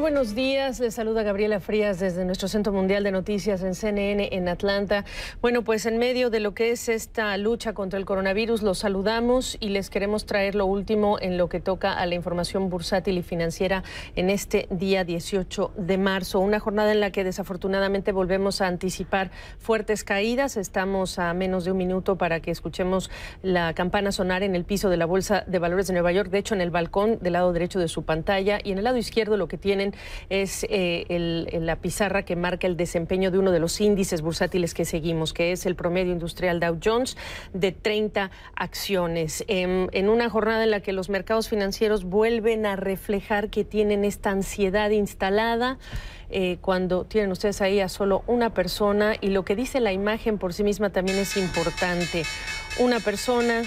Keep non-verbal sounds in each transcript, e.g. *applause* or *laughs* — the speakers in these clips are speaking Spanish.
buenos días. Les saluda Gabriela Frías desde nuestro Centro Mundial de Noticias en CNN en Atlanta. Bueno, pues en medio de lo que es esta lucha contra el coronavirus, los saludamos y les queremos traer lo último en lo que toca a la información bursátil y financiera en este día 18 de marzo. Una jornada en la que desafortunadamente volvemos a anticipar fuertes caídas. Estamos a menos de un minuto para que escuchemos la campana sonar en el piso de la Bolsa de Valores de Nueva York, de hecho en el balcón del lado derecho de su pantalla y en el lado izquierdo lo que tienen es eh, la pizarra que marca el desempeño de uno de los índices bursátiles que seguimos, que es el promedio industrial Dow Jones de 30 acciones. Em, en, una jornada en la que los mercados financieros vuelven a reflejar que tienen esta ansiedad instalada. Eh, cuando tienen ustedes ahí a solo una persona y lo que dice la imagen por sí misma también es importante. Una persona,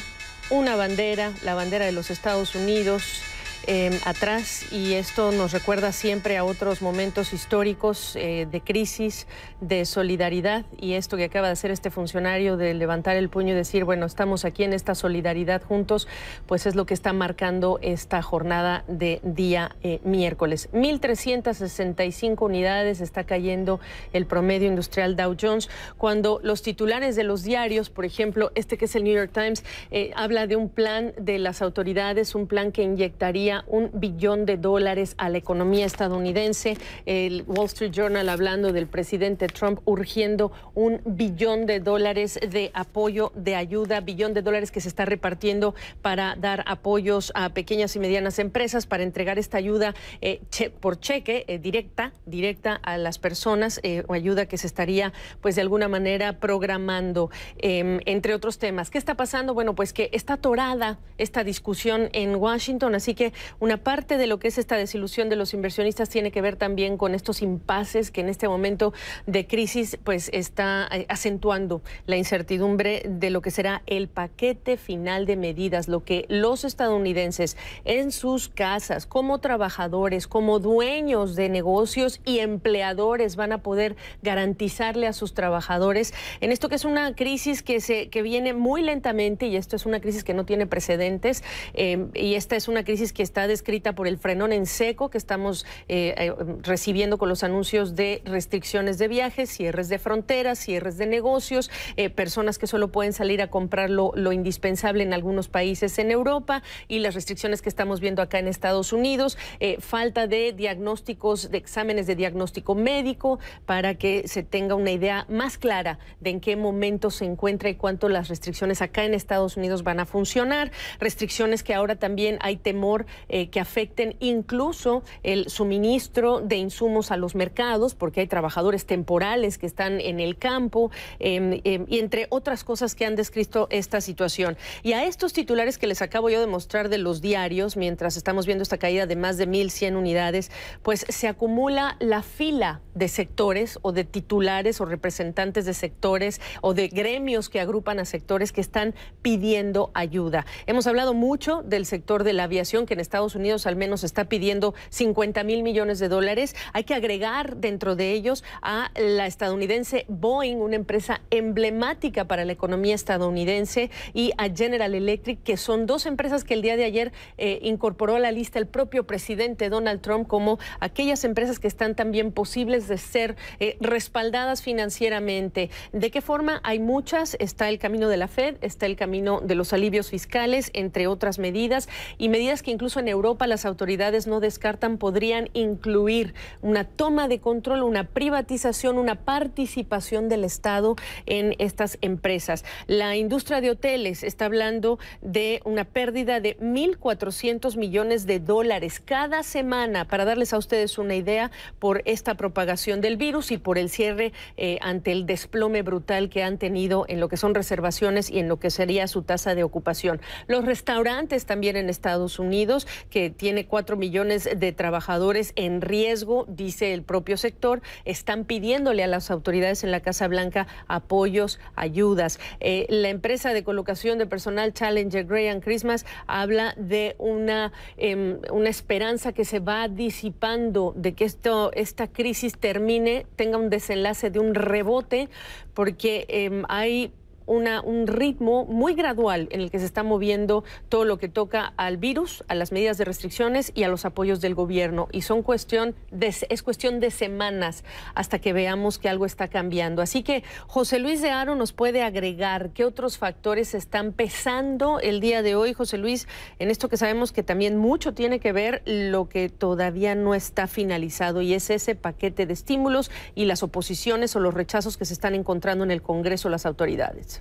una bandera, la bandera de los Estados Unidos, Em, atrás y esto nos recuerda siempre a otros momentos históricos eh, de crisis, de solidaridad y esto que acaba de hacer este funcionario de levantar el puño y decir, bueno, estamos aquí en esta solidaridad juntos, pues es lo que está marcando esta jornada de día eh, miércoles. 1.365 unidades está cayendo el promedio industrial Dow Jones cuando los titulares de los diarios, por ejemplo, este que es el New York Times, eh, habla de un plan de las autoridades, un plan que inyectaría un billón de dólares a la economía estadounidense. El Wall Street Journal hablando del presidente Trump urgiendo un billón de dólares de apoyo, de ayuda, billón de dólares que se está repartiendo para dar apoyos a pequeñas y medianas empresas, para entregar esta ayuda eh, por cheque eh, directa, directa a las personas, eh, o ayuda que se estaría, pues de alguna manera programando, em, entre otros temas. ¿Qué está pasando? Bueno, pues que está atorada esta discusión en Washington, así que una parte de lo que es esta desilusión de los inversionistas tiene que ver también con estos impases que en este momento de crisis pues está eh, acentuando la incertidumbre de lo que será el paquete final de medidas, lo que los estadounidenses en sus casas, como trabajadores, como dueños de negocios y empleadores van a poder garantizarle a sus trabajadores en esto que es una crisis que se que viene muy lentamente y esto es una crisis que no tiene precedentes eh, y esta es una crisis que está descrita por el frenón en seco que estamos eh, eh, recibiendo con los anuncios de restricciones de viajes, cierres de fronteras, cierres de negocios, eh, personas que solo pueden salir a comprar lo, indispensable en algunos países en Europa y las restricciones que estamos viendo acá en Estados Unidos, falta de diagnósticos, de exámenes de diagnóstico médico para que se tenga una idea más clara de en qué momento se encuentra y cuánto las restricciones acá en Estados Unidos van a funcionar, restricciones que ahora también hay temor eh, que afecten incluso el suministro de insumos a los mercados, porque hay trabajadores temporales que están en el campo, em, em, y entre otras cosas que han descrito esta situación. Y a estos titulares que les acabo yo de mostrar de los diarios, mientras estamos viendo esta caída de más de 1.100 unidades, pues se acumula la fila de sectores o de titulares o representantes de sectores o de gremios que agrupan a sectores que están pidiendo ayuda. Hemos hablado mucho del sector de la aviación que en Estados Unidos al menos está pidiendo 50 mil millones de dólares. Hay que agregar dentro de ellos a la estadounidense Boeing, una empresa emblemática para la economía estadounidense, y a General Electric, que son dos empresas que el día de ayer eh, incorporó a la lista el propio presidente Donald Trump como aquellas empresas que están también posibles de ser eh, respaldadas financieramente. ¿De qué forma? Hay muchas. Está el camino de la Fed, está el camino de los alivios fiscales, entre otras medidas, y medidas que incluso en Europa las autoridades no descartan podrían incluir una toma de control, una privatización, una participación del Estado en estas empresas. La industria de hoteles está hablando de una pérdida de 1.400 millones de dólares cada semana, para darles a ustedes una idea, por esta propagación del virus y por el cierre eh, ante el desplome brutal que han tenido en lo que son reservaciones y en lo que sería su tasa de ocupación. Los restaurantes también en Estados Unidos que tiene cuatro millones de trabajadores en riesgo, dice el propio sector, están pidiéndole a las autoridades en la Casa Blanca apoyos, ayudas. Eh, la empresa de colocación de personal Challenger Gray Christmas habla de una, em, una esperanza que se va disipando, de que esto, esta crisis termine, tenga un desenlace de un rebote, porque em, hay una, un ritmo muy gradual en el que se está moviendo todo lo que toca al virus, a las medidas de restricciones y a los apoyos del gobierno. Y son cuestión de, es cuestión de semanas hasta que veamos que algo está cambiando. Así que José Luis de Aro nos puede agregar qué otros factores están pesando el día de hoy, José Luis, en esto que sabemos que también mucho tiene que ver lo que todavía no está finalizado y es ese paquete de estímulos y las oposiciones o los rechazos que se están encontrando en el Congreso las autoridades.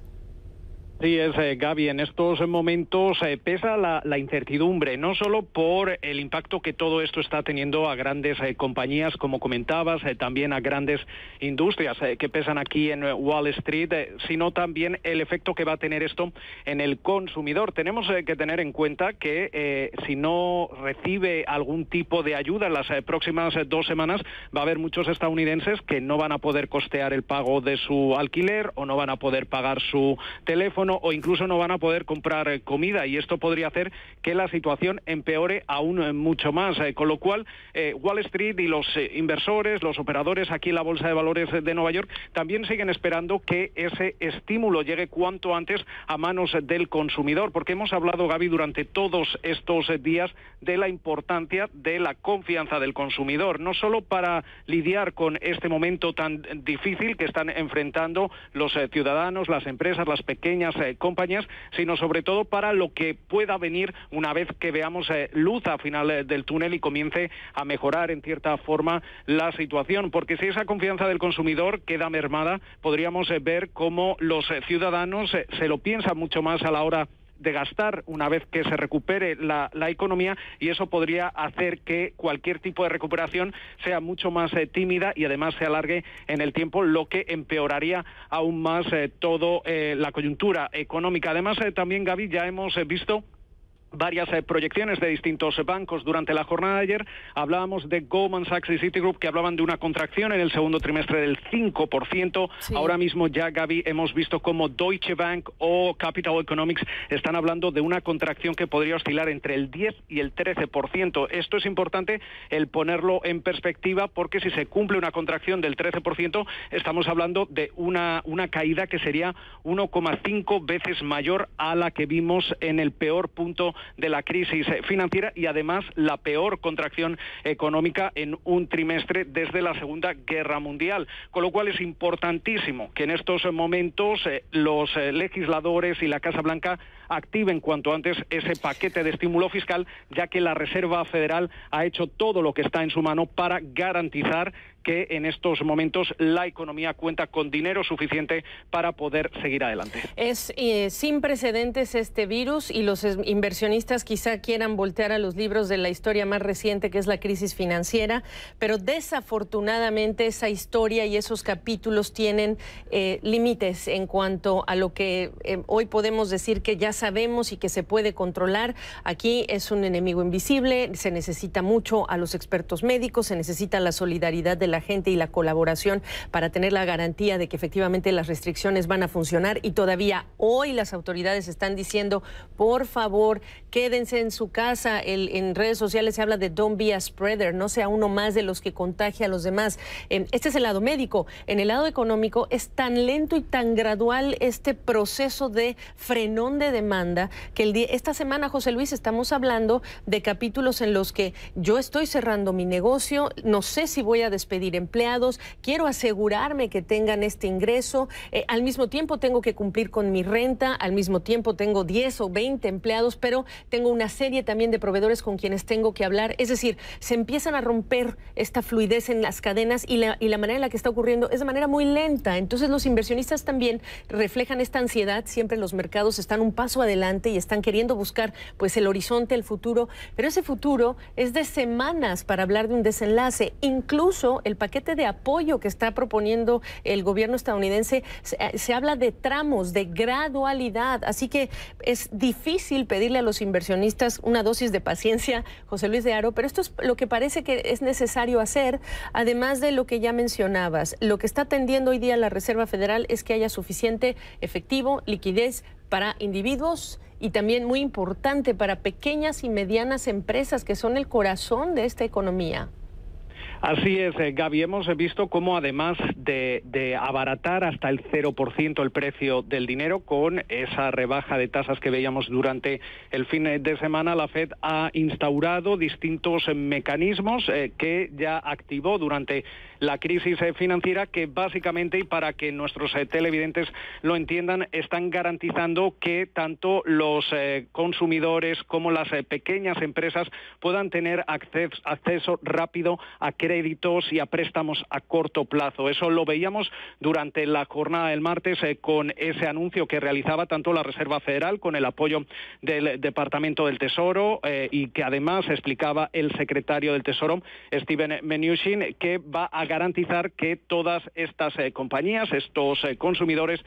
Sí, es eh, Gaby. En estos momentos eh, pesa la, incertidumbre, no solo por el impacto que todo esto está teniendo a grandes eh, compañías, como comentabas, también a grandes industrias que pesan aquí en Wall Street, sino también el efecto que va a tener esto en el consumidor. Tenemos que tener en cuenta que si no recibe algún tipo de ayuda en las próximas dos semanas, va a haber muchos estadounidenses que no van a poder costear el pago de su alquiler o no van a poder pagar su teléfono o incluso no van a poder comprar eh, comida y esto podría hacer que la situación empeore aún eh, mucho más. Eh, con lo cual, Wall Street y los inversores, los operadores aquí en la Bolsa de Valores de Nueva York también siguen esperando que ese estímulo llegue cuanto antes a manos del consumidor, porque hemos hablado, Gaby, durante todos estos días de la importancia de la confianza del consumidor, no solo para lidiar con este momento tan difícil que están enfrentando los ciudadanos, las empresas, las pequeñas eh, compañías, sino sobre todo para lo que pueda venir una vez que veamos eh, luz al final eh, del túnel y comience a mejorar en cierta forma la situación. Porque si esa confianza del consumidor queda mermada, podríamos ver cómo los ciudadanos se lo piensan mucho más a la hora de gastar una vez que se recupere la, economía y eso podría hacer que cualquier tipo de recuperación sea mucho más eh, tímida y además se alargue en el tiempo, lo que empeoraría aún más eh, todo eh, la coyuntura económica. Además, también, Gaby, ya hemos visto varias eh, proyecciones de distintos bancos durante la jornada de ayer. Hablábamos de Goldman Sachs y Citigroup que hablaban de una contracción en el segundo trimestre del 5%. Ahora mismo ya, Gaby, hemos visto como Deutsche Bank o Capital Economics están hablando de una contracción que podría oscilar entre el 10 y el 13%. Esto es importante el ponerlo en perspectiva porque si se cumple una contracción del 13%, estamos hablando de una, una caída que sería 1,5 veces mayor a la que vimos en el peor punto de la crisis financiera y además la peor contracción económica en un trimestre desde la Segunda Guerra Mundial. Con lo cual es importantísimo que en estos momentos eh, los eh, legisladores y la Casa Blanca activen cuanto antes ese paquete de estímulo fiscal, ya que la Reserva Federal ha hecho todo lo que está en su mano para garantizar que en estos momentos la economía cuenta con dinero suficiente para poder seguir adelante. Es eh, sin precedentes este virus y los inversionistas quizá quieran voltear a los libros de la historia más reciente que es la crisis financiera, pero desafortunadamente esa historia y esos capítulos tienen eh, límites en cuanto a lo que eh, hoy podemos decir que ya sabemos y que se puede controlar. Aquí es un enemigo invisible, se necesita mucho a los expertos médicos, se necesita la solidaridad de la gente y la colaboración para tener la garantía de que efectivamente las restricciones van a funcionar y todavía hoy las autoridades están diciendo, por favor, quédense en su casa. en redes sociales se habla de don't be a spreader, no sea uno más de los que contagia a los demás. Em, este es el lado médico. En el lado económico es tan lento y tan gradual este proceso de frenón de demanda que el día, esta semana, José Luis, estamos hablando de capítulos en los que yo estoy cerrando mi negocio, no sé si voy a despedir empleados, quiero asegurarme que tengan este ingreso, eh, al mismo tiempo tengo que cumplir con mi renta, al mismo tiempo tengo 10 o 20 empleados, pero tengo una serie también de proveedores con quienes tengo que hablar. Es decir, se empiezan a romper esta fluidez en las cadenas y la, y la manera en la que está ocurriendo es de manera muy lenta. Entonces los inversionistas también reflejan esta ansiedad, siempre los mercados están un paso adelante y están queriendo buscar pues el horizonte, el futuro, pero ese futuro es de semanas para hablar de un desenlace. Incluso el el paquete de apoyo que está proponiendo el gobierno estadounidense, eh, se, habla de tramos, de gradualidad. Así que es difícil pedirle a los inversionistas una dosis de paciencia, José Luis de Aro, pero esto es lo que parece que es necesario hacer, además de lo que ya mencionabas. Lo que está atendiendo hoy día la Reserva Federal es que haya suficiente efectivo, liquidez para individuos y también muy importante para pequeñas y medianas empresas que son el corazón de esta economía. Así es, eh, Gaby. Hemos visto cómo además de, abaratar hasta el 0% el precio del dinero con esa rebaja de tasas que veíamos durante el fin de semana, la Fed ha instaurado distintos mecanismos eh, que ya activó durante la crisis eh, financiera que básicamente, y para que nuestros televidentes lo entiendan, están garantizando que tanto los consumidores como las pequeñas empresas puedan tener acceso, rápido a crédito créditos y a préstamos a corto plazo. Eso lo veíamos durante la jornada del martes eh, con ese anuncio que realizaba tanto la Reserva Federal con el apoyo del Departamento del Tesoro eh, y que además explicaba el secretario del Tesoro, Steven Mnuchin, que va a garantizar que todas estas eh, compañías, estos consumidores,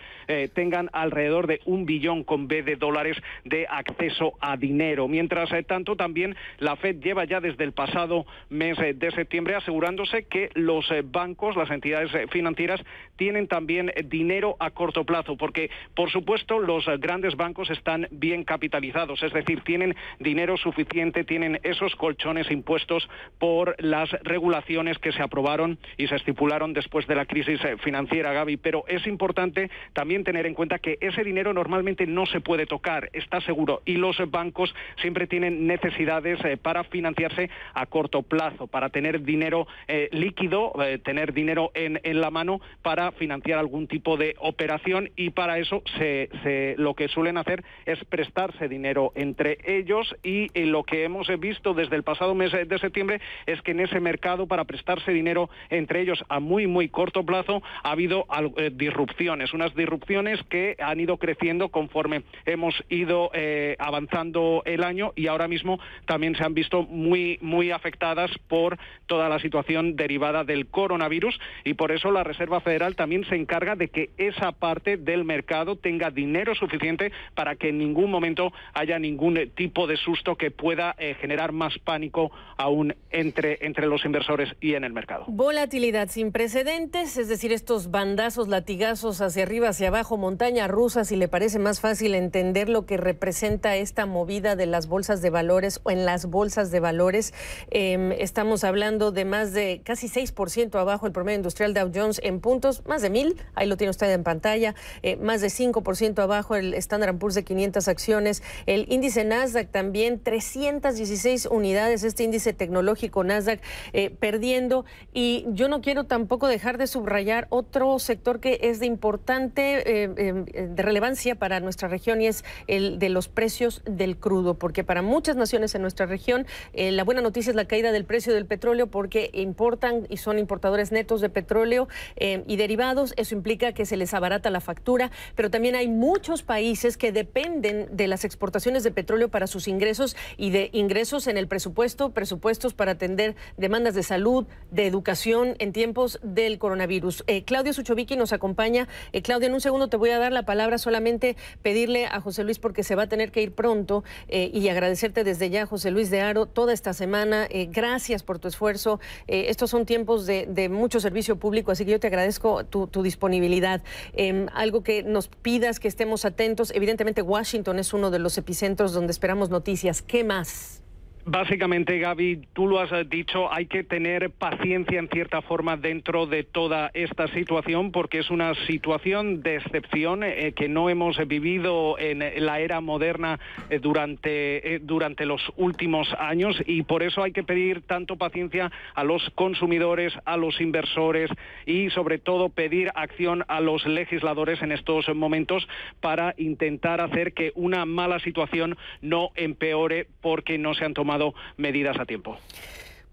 tengan alrededor de un billón con B de dólares de acceso a dinero. Mientras tanto, también la Fed lleva ya desde el pasado mes de septiembre asegurándose que los eh, bancos, las entidades eh, financieras, tienen también eh, dinero a corto plazo, porque por supuesto los grandes bancos están bien capitalizados, es decir, tienen dinero suficiente, tienen esos colchones impuestos por las regulaciones que se aprobaron y se estipularon después de la crisis financiera, Gaby. Pero es importante también tener en cuenta que ese dinero normalmente no se puede tocar, está seguro, y los bancos siempre tienen necesidades para financiarse a corto plazo, para tener dinero eh, líquido, eh, tener dinero en, la mano para financiar algún tipo de operación y para eso se, lo que suelen hacer es prestarse dinero entre ellos y eh, lo que hemos visto desde el pasado mes de septiembre es que en ese mercado para prestarse dinero entre ellos a muy muy corto plazo ha habido disrupciones, unas disrupciones que han ido creciendo conforme hemos ido avanzando el año y ahora mismo también se han visto muy muy afectadas por toda la situación derivada del coronavirus y por eso la Reserva Federal también se encarga de que esa parte del mercado tenga dinero suficiente para que en ningún momento haya ningún tipo de susto que pueda eh, generar más pánico aún entre, entre los inversores y en el mercado. Volatilidad sin precedentes, es decir, estos bandazos, latigazos hacia arriba, hacia abajo, montaña rusa, si le parece más fácil entender lo que representa esta movida de las bolsas de valores o en las bolsas de valores. Em, estamos hablando de más de casi 6% abajo el promedio industrial Dow Jones en puntos, más de mil, ahí lo tiene usted en pantalla, eh, más de 5% abajo el Standard Poor's de 500 acciones, el índice Nasdaq también 316 unidades, este índice tecnológico Nasdaq eh, perdiendo y yo no quiero tampoco dejar de subrayar otro sector que es de importante, eh, de relevancia para nuestra región y es el de los precios del crudo, porque para muchas naciones en nuestra región la buena noticia es la caída del precio del petróleo porque importan y son importadores netos de petróleo eh, y derivados. Eso implica que se les abarata la factura, pero también hay muchos países que dependen de las exportaciones de petróleo para sus ingresos y de ingresos en el presupuesto, presupuestos para atender demandas de salud, de educación en tiempos del coronavirus. Eh, Claudio Suchovicki nos acompaña. Eh, Claudio, en un segundo te voy a dar la palabra, solamente pedirle a José Luis, porque se va a tener que ir pronto, y agradecerte desde ya, José Luis de Aro, toda esta semana. gracias por tu esfuerzo. Eh, estos son tiempos de, mucho servicio público, así que yo te agradezco tu, disponibilidad. Em, algo que nos pidas que estemos atentos. Evidentemente, Washington es uno de los epicentros donde esperamos noticias. ¿Qué más? Básicamente, Gaby, tú lo has dicho, hay que tener paciencia en cierta forma dentro de toda esta situación porque es una situación de excepción eh, que no hemos vivido en la era moderna eh, durante, eh, durante los últimos años y por eso hay que pedir tanto paciencia a los consumidores, a los inversores y sobre todo pedir acción a los legisladores en estos momentos para intentar hacer que una mala situación no empeore porque no se han tomado medidas a tiempo.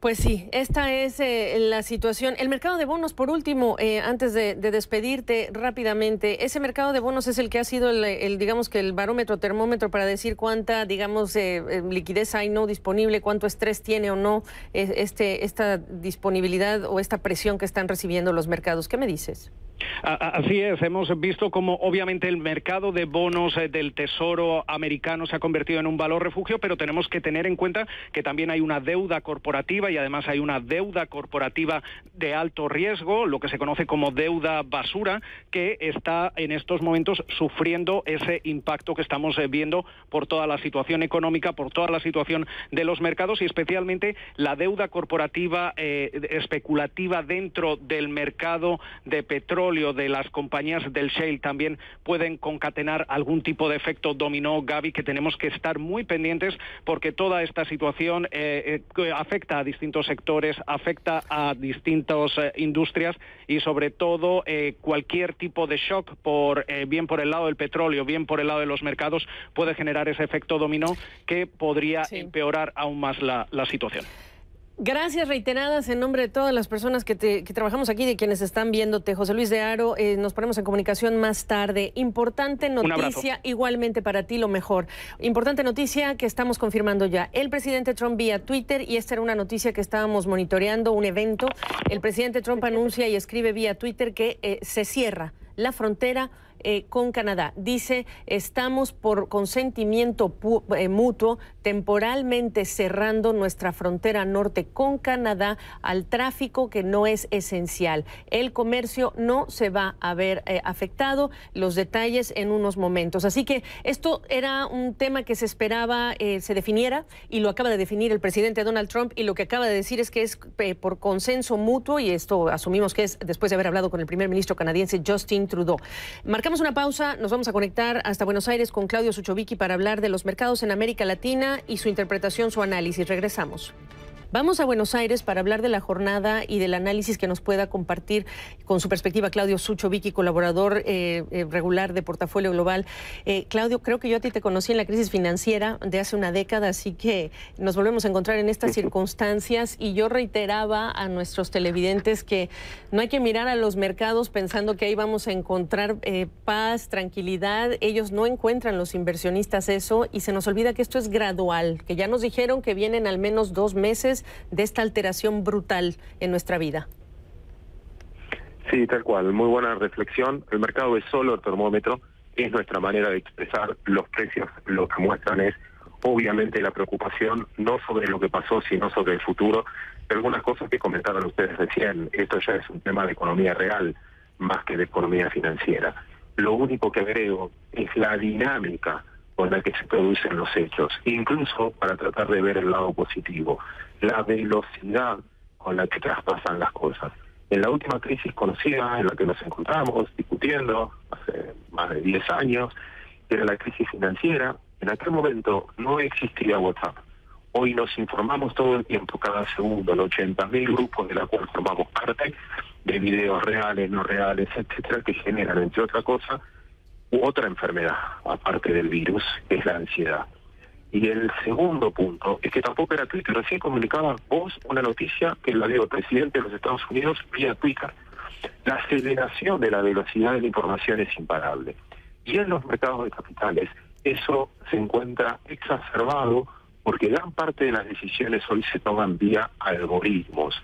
Pues sí, esta es eh, la situación. El mercado de bonos, por último, eh, antes de, despedirte rápidamente, ese mercado de bonos es el que ha sido el, digamos que el barómetro, termómetro para decir cuánta, digamos, eh, liquidez hay no disponible, cuánto estrés tiene o no este, esta disponibilidad o esta presión que están recibiendo los mercados. ¿Qué me dices? Así es, hemos visto como obviamente el mercado de bonos eh, del Tesoro americano se ha convertido en un valor refugio, pero tenemos que tener en cuenta que también hay una deuda corporativa y además hay una deuda corporativa de alto riesgo, lo que se conoce como deuda basura, que está en estos momentos sufriendo ese impacto que estamos eh, viendo por toda la situación económica, por toda la situación de los mercados y especialmente la deuda corporativa eh, especulativa dentro del mercado de petróleo de las compañías del shale también pueden concatenar algún tipo de efecto dominó, Gaby, que tenemos que estar muy pendientes porque toda esta situación eh, eh, afecta a distintos sectores, afecta a distintas eh, industrias y sobre todo cualquier tipo de shock, por, bien por el lado del petróleo, bien por el lado de los mercados, puede generar ese efecto dominó que podría empeorar aún más la situación. Gracias reiteradas en nombre de todas las personas que, trabajamos aquí, de quienes están viéndote. José Luis de Aro, eh, nos ponemos en comunicación más tarde. Importante noticia, igualmente para ti lo mejor. Importante noticia que estamos confirmando ya. El presidente Trump vía Twitter, y esta era una noticia que estábamos monitoreando, un evento. El presidente Trump anuncia y escribe vía Twitter que eh, se cierra la frontera eh, con Canadá. Dice, estamos por consentimiento eh, mutuo temporalmente cerrando nuestra frontera norte con Canadá al tráfico que no es esencial. El comercio no se va a ver eh, afectado. Los detalles en unos momentos. Así que esto era un tema que se esperaba se definiera y lo acaba de definir el presidente Donald Trump y lo que acaba de decir es que es por consenso mutuo y esto asumimos que es después de haber hablado con el primer ministro canadiense Justin Trudeau. Marcamos una pausa, nos vamos a conectar hasta Buenos Aires con Claudio Suchovicki para hablar de los mercados en América Latina y su interpretación, su análisis. Regresamos. Vamos a Buenos Aires para hablar de la jornada y del análisis que nos pueda compartir con su perspectiva Claudio Sucho Vicky, colaborador eh, eh, regular de Portafolio Global. Eh, Claudio, creo que yo a ti te conocí en la crisis financiera de hace una década, así que nos volvemos a encontrar en estas *laughs* circunstancias y yo reiteraba a nuestros televidentes que no hay que mirar a los mercados pensando que ahí vamos a encontrar paz, tranquilidad. Ellos no encuentran los inversionistas eso y se nos olvida que esto es gradual, que ya nos dijeron que vienen al menos dos meses de esta alteración brutal en nuestra vida. Sí, tal cual, muy buena reflexión. El mercado es solo el termómetro, es nuestra manera de expresar los precios, lo que muestran es obviamente la preocupación no sobre lo que pasó, sino sobre el futuro. Algunas cosas que comentaban ustedes recién, esto ya es un tema de economía real más que de economía financiera. Lo único que agrego es la dinámica con la que se producen los hechos, incluso para tratar de ver el lado positivo, la velocidad con la que traspasan las cosas. En la última crisis conocida en la que nos encontramos discutiendo hace más de 10 años, era la crisis financiera, en aquel momento no existía WhatsApp. Hoy nos informamos todo el tiempo, cada segundo, en 80.000 grupos de la cual formamos parte, de videos reales, no reales, etcétera, que generan, entre otras cosas, otra enfermedad, aparte del virus, que es la ansiedad. Y el segundo punto es que tampoco era Twitter. Recién comunicaba vos una noticia que la dio el presidente de los Estados Unidos vía Twitter. La aceleración de la velocidad de la información es imparable. Y en los mercados de capitales eso se encuentra exacerbado porque gran parte de las decisiones hoy se toman vía algoritmos.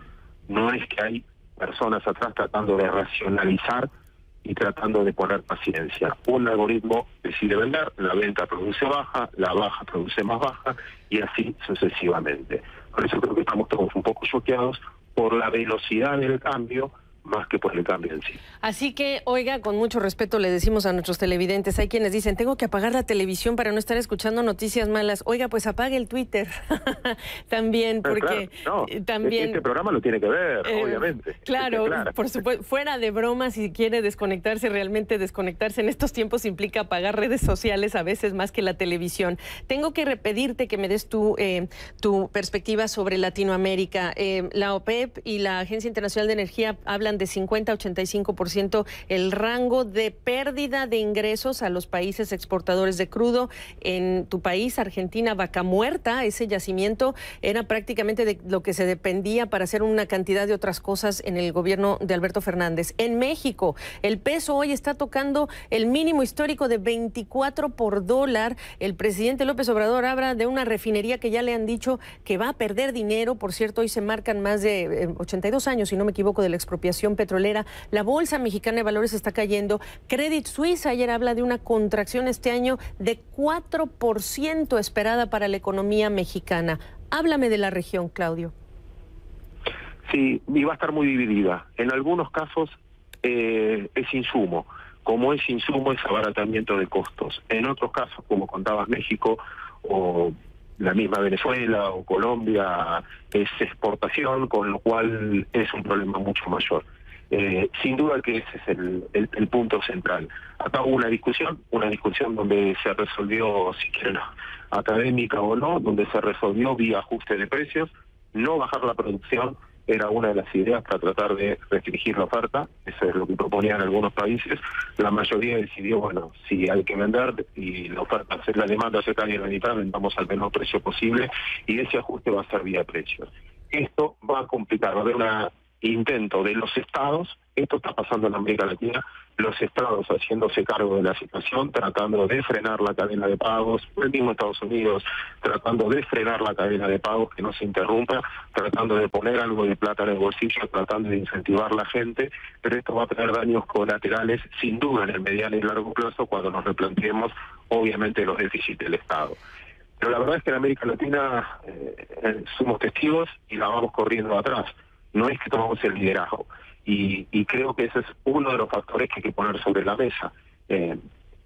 No es que hay personas atrás tratando de racionalizar y tratando de poner paciencia. Un algoritmo decide vender, la venta produce baja, la baja produce más baja y así sucesivamente. Por eso creo que estamos todos un poco choqueados por la velocidad del cambio más que por el cambio en sí. Así que, oiga, con mucho respeto le decimos a nuestros televidentes, hay quienes dicen, tengo que apagar la televisión para no estar escuchando noticias malas. Oiga, pues apague el Twitter *laughs* también, porque también... Este programa lo tiene que ver, eh, obviamente. Claro, por supuesto, fuera de bromas, si quiere desconectarse, realmente desconectarse en estos tiempos implica apagar redes sociales a veces más que la televisión. Tengo que repetirte que me des tu, eh, tu perspectiva sobre Latinoamérica. Eh, la OPEP y la Agencia Internacional de Energía hablan de 50 a 85% el rango de pérdida de ingresos a los países exportadores de crudo. En tu país, Argentina, Vaca Muerta, ese yacimiento era prácticamente de lo que se dependía para hacer una cantidad de otras cosas en el gobierno de Alberto Fernández. En México, el peso hoy está tocando el mínimo histórico de 24 por dólar. El presidente López Obrador habla de una refinería que ya le han dicho que va a perder dinero. Por cierto, hoy se marcan más de 82 eh, años, si no me equivoco, de la expropiación petrolera. La Bolsa Mexicana de Valores está cayendo. Credit Suisse ayer habla de una contracción este año de 4% esperada para la economía mexicana. Háblame de la región, Claudio. Sí, y va a estar muy dividida. En algunos casos eh, es insumo. Como es insumo, es abaratamiento de costos. En otros casos, como contabas México o la misma Venezuela o Colombia, es exportación, con lo cual es un problema mucho mayor. Eh, sin duda que ese es el, punto central. Acá hubo una discusión, una discusión donde se resolvió, si quieren, académica o no, donde se resolvió vía ajuste de precios, no bajar la producción, era una de las ideas para tratar de restringir la oferta, eso es lo que proponían algunos países, la mayoría decidió, bueno, si hay que vender y la oferta, la demanda se cae la mitad, vendamos al menor precio posible y ese ajuste va a ser vía precios. Esto va a complicar, va a haber un intento de los estados esto está pasando en América Latina, los estados haciéndose cargo de la situación, tratando de frenar la cadena de pagos, el mismo Estados Unidos tratando de frenar la cadena de pagos, que no se interrumpa, tratando de poner algo de plata en el bolsillo, tratando de incentivar la gente, pero esto va a tener daños colaterales sin duda en el mediano y largo plazo cuando nos replanteemos obviamente los déficits del Estado. Pero la verdad es que en América Latina eh, somos testigos y la vamos corriendo atrás. No es que tomamos el liderazgo. Y, creo que ese es uno de los factores que hay que poner sobre la mesa. Eh,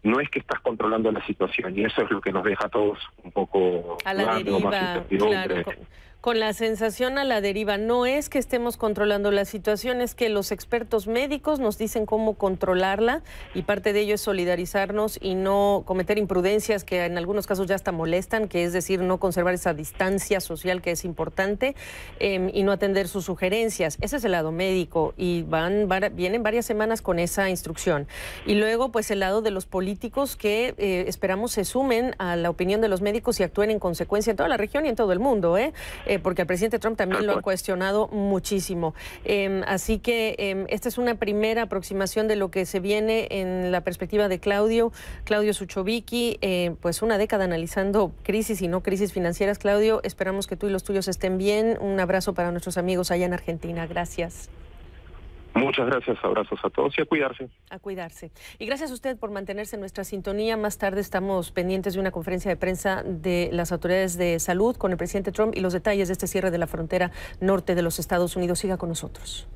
no es que estás controlando la situación y eso es lo que nos deja a todos un poco a la deriva, claro, con la sensación a la deriva. No es que estemos controlando la situación, es que los expertos médicos nos dicen cómo controlarla y parte de ello es solidarizarnos y no cometer imprudencias que en algunos casos ya hasta molestan, que es decir, no conservar esa distancia social que es importante em, y no atender sus sugerencias. Ese es el lado médico y van, vienen varias semanas con esa instrucción. Y luego, pues el lado de los políticos que eh, esperamos se sumen a la opinión de los médicos y actúen en consecuencia en toda la región y en todo el mundo. ¿eh? Eh, porque el presidente Trump también lo ha cuestionado muchísimo. Em, así que em, esta es una primera aproximación de lo que se viene en la perspectiva de Claudio, Claudio Suchovicki, eh, pues una década analizando crisis y no crisis financieras. Claudio, esperamos que tú y los tuyos estén bien. Un abrazo para nuestros amigos allá en Argentina. Gracias. Muchas gracias, abrazos a todos y a cuidarse. A cuidarse. Y gracias a usted por mantenerse en nuestra sintonía. Más tarde estamos pendientes de una conferencia de prensa de las autoridades de salud con el presidente Trump y los detalles de este cierre de la frontera norte de los Estados Unidos. Siga con nosotros.